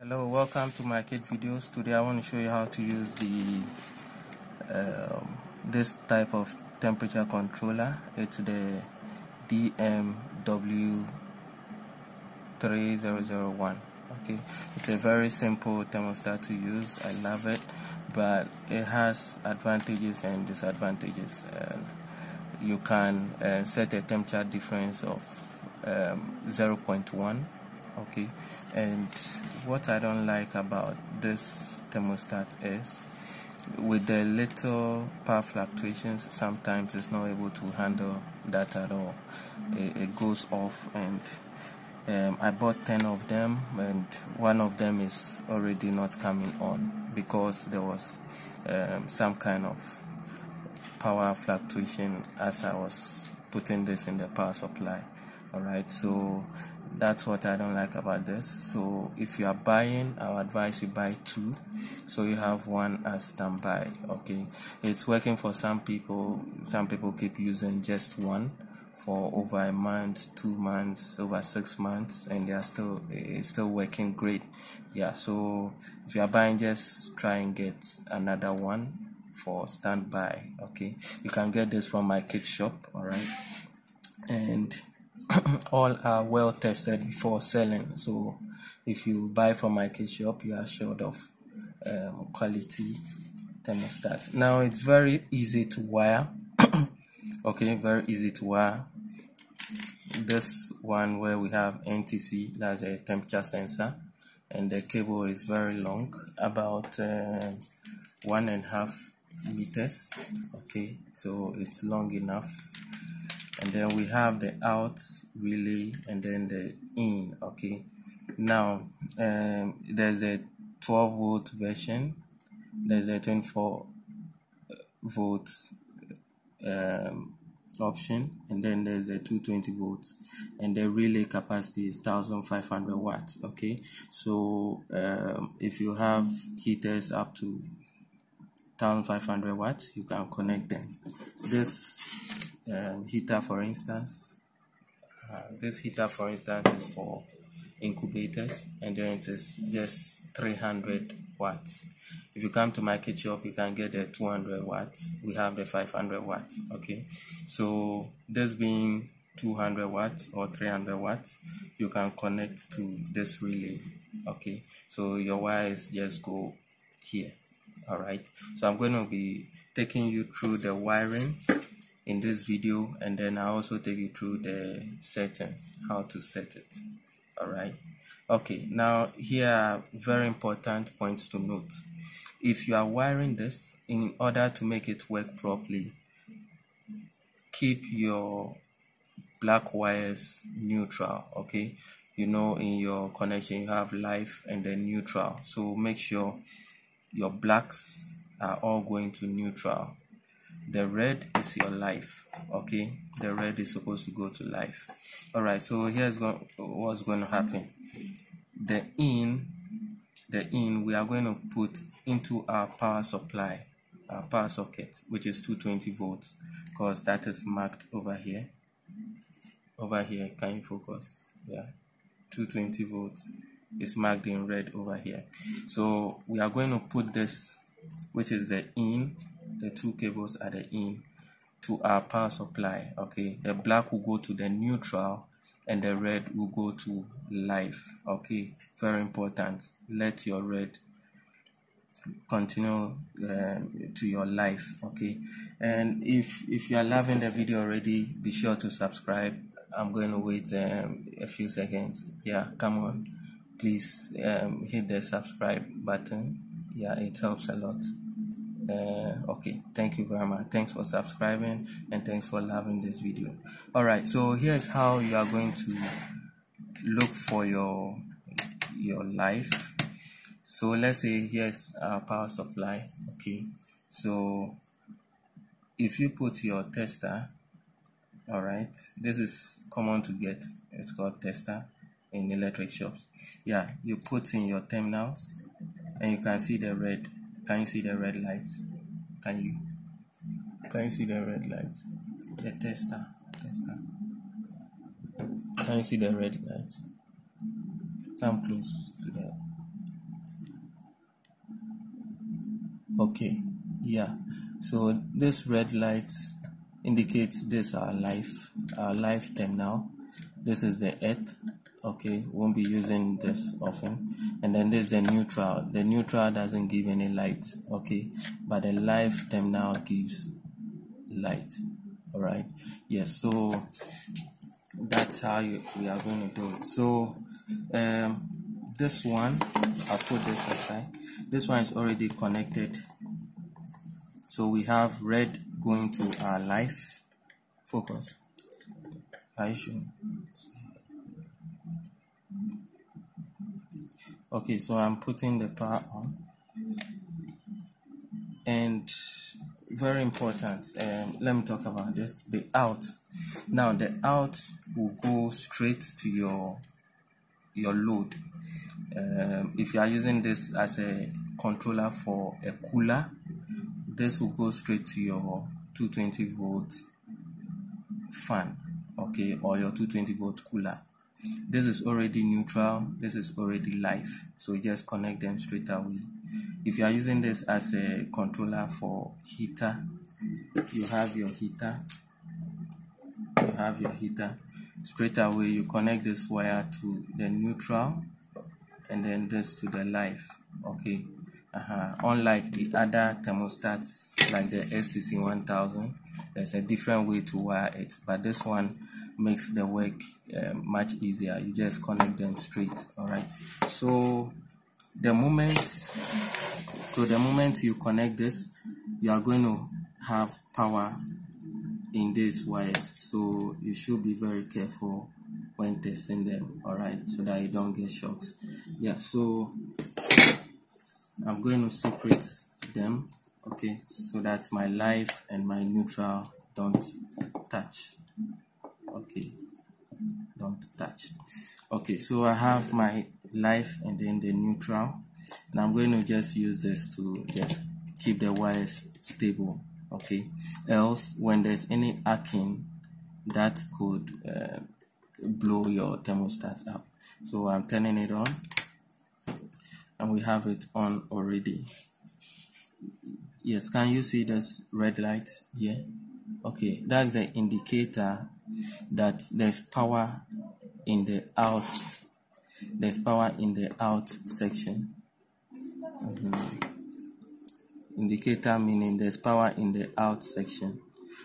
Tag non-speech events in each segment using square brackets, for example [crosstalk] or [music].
hello welcome to MyKit Videos. Today i want to show you how to use the um, this type of temperature controller. It's the DMW3001 okay? It's a very simple thermostat to use. I love it but it has advantages and disadvantages. And you can uh, set a temperature difference of um, 0.1 okay. And what I don't like about this thermostat is with the little power fluctuations sometimes it's not able to handle that at all. It, it goes off and um, I bought 10 of them and one of them is already not coming on because there was um, some kind of power fluctuation as I was putting this in the power supply. Alright so that's what I don't like about this. So if you are buying I advise you buy two. So you have one as standby okay? It's working for some people. Some people keep using just one for over a month two months over six months and they are still it's still working great. Yeah so if you are buying just try and get another one for standby okay? You can get this from Mykit Shop all right and [coughs] all are well tested before selling. So if you buy from Mykit Shop, you are assured of um, quality thermostat. Now it's very easy to wire. [coughs] okay, very easy to wire. This one where we have NTC, that's a temperature sensor, and the cable is very long, about uh, one and a half meters. Okay, so it's long enough and then we have the out relay and then the in okay? Now um, there's a 12 volt version. There's a 24 volt um, option. And then there's a 220 volts and the relay capacity is 1500 watts okay? So um, if you have heaters up to 1500 watts you can connect them. This um, heater for instance. Uh, this heater for instance is for incubators and then it is just 300 watts. If you come to Mykit Shop you can get the 200 watts. We have the 500 watts okay? So this being 200 watts or 300 watts you can connect to this relay okay? So your wires just go here all right so i'm going to be taking you through the wiring in this video and then I also take you through the settings how to set it. All right? Okay now here are very important points to note. If you are wiring this in order to make it work properly keep your black wires neutral okay? You know in your connection you have live and then neutral. So make sure your blacks are all going to neutral the red is your life okay? The red is supposed to go to life. All right so here's what's going to happen. The in the in we are going to put into our power supply our power socket which is 220 volts because that is marked over here. Over here can you focus? Yeah 220 volts is marked in red over here. So we are going to put this which is the in the two cables at the in to our power supply okay? The black will go to the neutral and the red will go to live okay? Very important. Let your red continue um, to your life okay? And if if you are loving the video already be sure to subscribe. I'm going to wait um, a few seconds. Yeah come on. Please um, hit the subscribe button. Yeah it helps a lot uh, okay thank you very much thanks for subscribing and thanks for loving this video. All right so here's how you are going to look for your your life. So let's say here's our power supply okay? So if you put your tester all right this is common to get it's called tester in electric shops. Yeah you put in your terminals and you can see the red can you see the red light? Can you? Can you see the red light? The tester. Tester. Can you see the red light? Come close to the. Okay. Yeah. So this red light indicates this our life, our lifetime now. This is the earth okay won't be using this often. And then there's the neutral. The neutral doesn't give any light okay? But the life terminal gives light all right yes so that's how you, we are going to do it. So um this one i'll put this aside. This one is already connected. So we have red going to our life focus. I should okay so I'm putting the power on. And very important um, let me talk about this the out. Now the out will go straight to your your load. Um, if you are using this as a controller for a cooler this will go straight to your 220 volt fan okay or your 220 volt cooler this is already neutral. This is already live. So just connect them straight away. If you are using this as a controller for heater you have your heater. You have your heater. Straight away you connect this wire to the neutral and then this to the live. Okay? Uh-huh. unlike the other thermostats like the STC 1000 there's a different way to wire it. But this one makes the work uh, much easier. You just connect them straight all right so the moment so the moment you connect this you are going to have power in these wires. So you should be very careful when testing them all right so that you don't get shocks. Yeah so [coughs] i'm going to separate them okay? So that my live and my neutral don't touch okay. Don't touch. Okay so i have my live and then the neutral. And i'm going to just use this to just keep the wires stable okay? Else when there's any arcing that could uh, blow your thermostat up. So i'm turning it on and we have it on already. Yes can you see this red light here? Okay that's the indicator that there's power in the out there's power in the out section. Mm-hmm. indicator meaning there's power in the out section.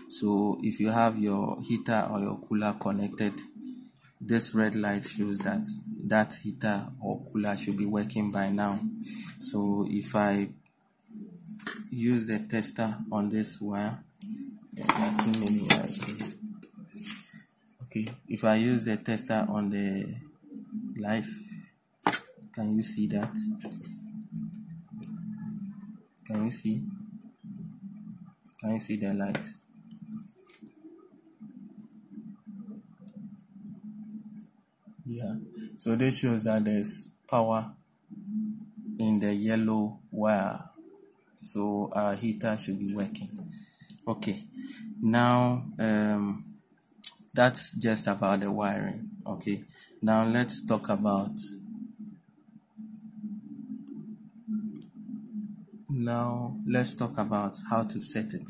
So if you have your heater or your cooler connected this red light shows that that heater or cooler should be working by now. So if I use the tester on this wire wires okay if I use the tester on the live can you see that? Can you see? Can you see the light? Yeah so this shows that there's power in the yellow wire. So our heater should be working. Okay now um that's just about the wiring okay? Now let's talk about now let's talk about how to set it.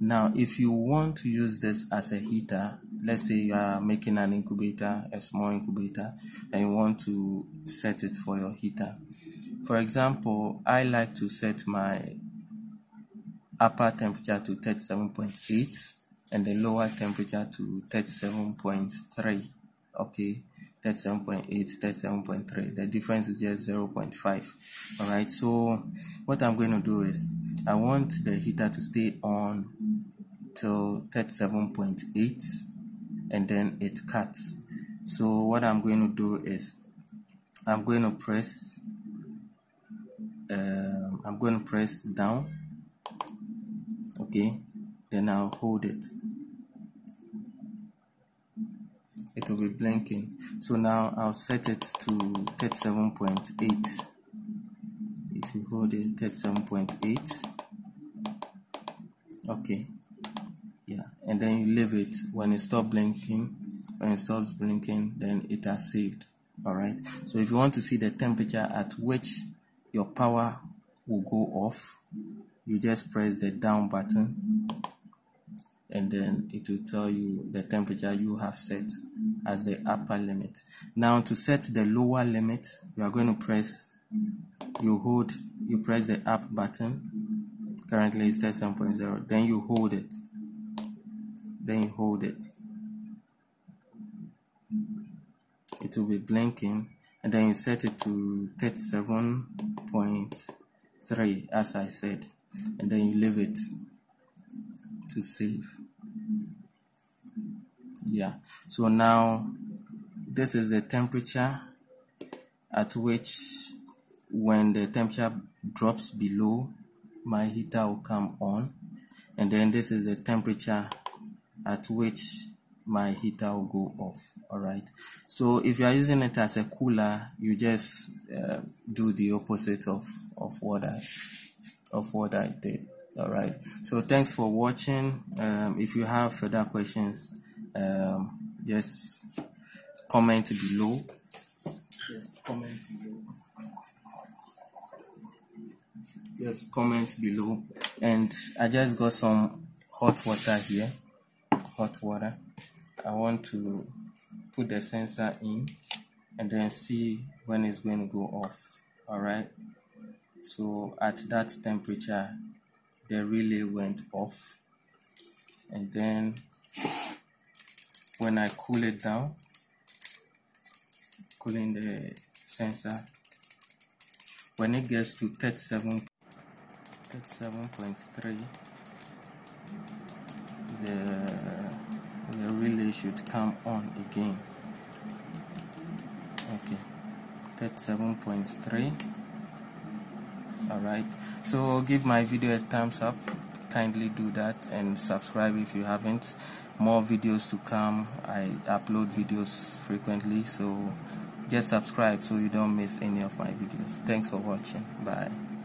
Now if you want to use this as a heater let's say you are making an incubator a small incubator and you want to set it for your heater. For example i like to set my upper temperature to 37.8 and the lower temperature to 37.3 okay? 37.8 37.3 the difference is just 0.5 all right so what i'm going to do is i want the heater to stay on till 37.8 and then it cuts. So what i'm going to do is i'm going to press um, i'm going to press down okay? Then I'll hold it it will be blinking. So now I'll set it to 37.8 if you hold it 37.8 okay. Yeah. And then you leave it. When it stops blinking when it stops blinking then it has saved. All right so if you want to see the temperature at which your power will go off you just press the down button and then it will tell you the temperature you have set as the upper limit. Now to set the lower limit you are going to press you hold you press the up button. Currently it's 37.0 then you hold it. Then you hold it. It will be blinking and then you set it to 37.3 as I said and then you leave it to save. Yeah. So now this is the temperature at which when the temperature drops below my heater will come on. And then this is the temperature at which my heater will go off. All right. So if you are using it as a cooler you just uh, do the opposite of of what i of what i did all right. So thanks for watching. Um, if you have further questions um, just comment below. Just comment below. Just comment below. And i just got some hot water here. Hot water. I want to put the sensor in and then see when it's going to go off. Alright so at that temperature the relay went off. And then when I cool it down cooling the sensor when it gets to 37 37.3 the the relay should come on again. Okay 37.3 alright. So give my video a thumbs up. Kindly do that and subscribe if you haven't. More videos to come. I upload videos frequently. So just subscribe so you don't miss any of my videos. Thanks for watching. Bye